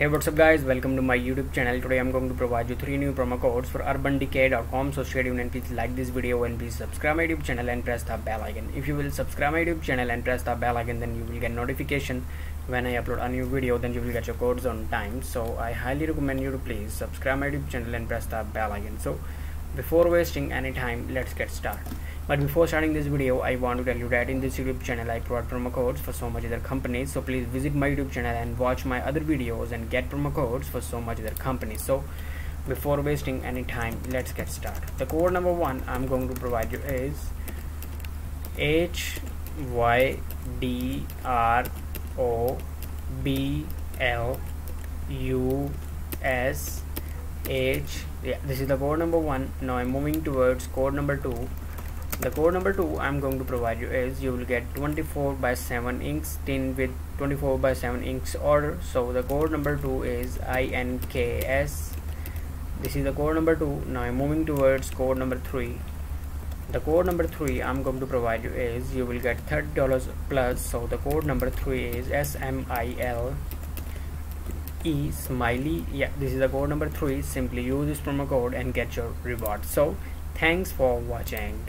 Hey what's up guys? Welcome to my youtube channel. Today I'm going to provide you three new promo codes for urbandecay.com so stay tuned and please like this video and please subscribe my youtube channel and press the bell icon. If you will subscribe my youtube channel and press the bell icon then you will get notification when I upload a new video. Then you will get your codes on time. So I highly recommend you to please subscribe my youtube channel and press the bell icon. So before wasting any time let's get started. But before starting this video i want to tell you that in this youtube channel i provide promo codes for so much other companies. So please visit my youtube channel and watch my other videos and get promo codes for so much other companies. So before wasting any time let's get started. The code number one i'm going to provide you is h y d r o b l u s h yeah this is the code number one. Now i'm moving towards code number two. The code number two i'm going to provide you is you will get 24 by 7 inks tin with 24 by 7 inks order. So the code number two is inks this is the code number two. Now i'm moving towards code number three. The code number three i'm going to provide you is you will get 30 dollars plus. So the code number three is smile e smiley. Yeah this is the code number three. Simply use this promo code and get your reward. So thanks for watching